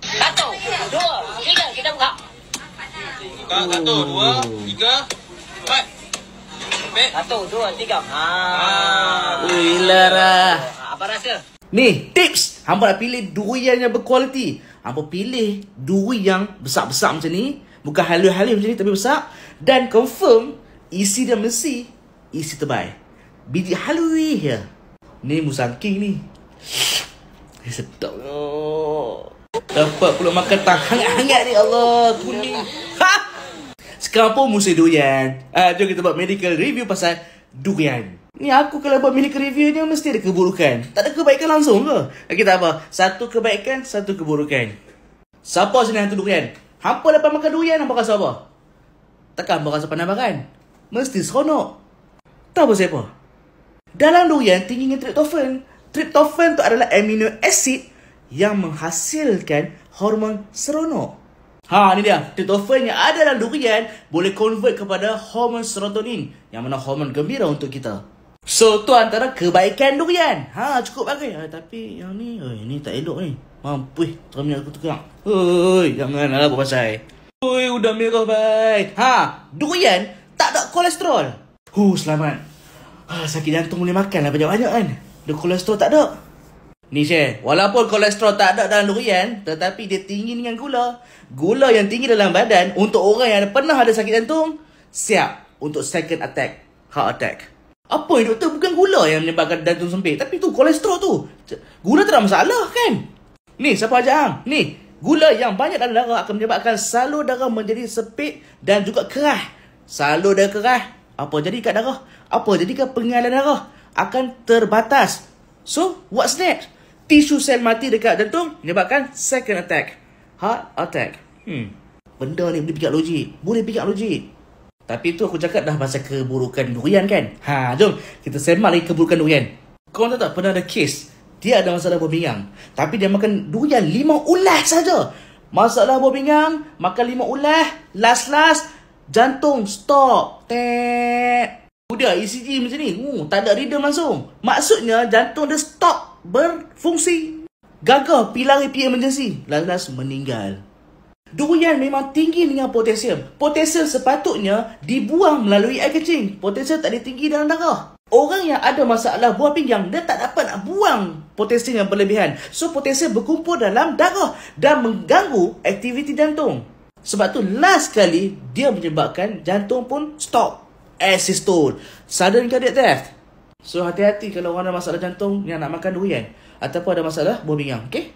Satu, dua, tiga, kita buka. Buka satu, dua, tiga, empat. Satu, dua, tiga. Ha. Ah. Ui, Lara. Ha, Apa rasa? Ni, tips. Hampa nak pilih durian yang berkualiti. Hampa pilih duri yang besar-besar macam ni. Bukan halus-halus macam ni, tapi besar. Dan confirm, isi dia mesti isi terbaik. Biji halui ya. Ni musangking ni. Eh, sedap. Oh. Dapat pula makan tang hangat-hangat ni. Allah, kuning. Ha! Sekarang pun musim durian. Ah, jom kita buat medical review pasal durian. Ni aku kalau buat medical review ni mesti ada keburukan. Tak ada kebaikan langsung ke? Okey tak apa. Satu kebaikan, satu keburukan. Siapa sini hantu durian? Hampa dapat makan durian, hampa rasa apa? Takkan hampa rasa pandai makan? Mesti seronok. Tahu apa siapa? Dalam durian tinggi dengan tryptophan. Tryptophan tu adalah amino acid yang menghasilkan hormon seronok. Ha, ni dia. Tryptophan yang ada dalam durian boleh convert kepada hormon serotonin yang mana hormon gembira untuk kita. So, tu antara kebaikan durian. Ha, cukup bagus. Ha, tapi yang ni, oi, ni tak elok ni. Mampus, terminal aku tegang. Oi, janganlah pasal. Oi, udah merah baik. Ha, durian tak ada kolesterol. Huh, selamat. Ha, sakit jantung boleh makan lah banyak-banyak kan. Dia kolesterol tak ada. Ni share, walaupun kolesterol tak ada dalam durian, tetapi dia tinggi dengan gula. Gula yang tinggi dalam badan untuk orang yang pernah ada sakit jantung, siap untuk second attack, heart attack. Apa yang doktor bukan gula yang menyebabkan jantung sempit, tapi tu kolesterol tu. Gula tak ada masalah kan? Ni siapa ajak hang? Ni, gula yang banyak dalam darah akan menyebabkan salur darah menjadi sempit dan juga kerah. Salur darah kerah, apa jadi kat darah? Apa jadi kat pengalian darah? Akan terbatas. So, what's next? Tisu sel mati dekat jantung menyebabkan second attack. Heart attack. Hmm. Benda ni boleh fikir logik. Boleh fikir logik. Tapi tu aku cakap dah pasal keburukan durian kan? Ha, jom kita semak lagi keburukan durian. Kau tahu tak pernah ada kes dia ada masalah buah pinggang. Tapi dia makan durian lima ulas saja. Masalah buah pinggang, makan lima ulas, last-last, jantung stop. Tek. Udah ECG macam ni. Uh, tak ada rhythm langsung. Maksudnya jantung dia stop berfungsi. Gagah pilari PA emergency. Last-last meninggal. Durian memang tinggi dengan potasium. Potasium sepatutnya dibuang melalui air kecing. Potasium tak tinggi dalam darah. Orang yang ada masalah buah pinggang, dia tak dapat nak buang potasium yang berlebihan. So, potasium berkumpul dalam darah dan mengganggu aktiviti jantung. Sebab tu, last kali, dia menyebabkan jantung pun stop. Asystole. Sudden cardiac death. So, hati-hati kalau orang ada masalah jantung yang nak makan durian. Ataupun ada masalah buah pinggang. Okay?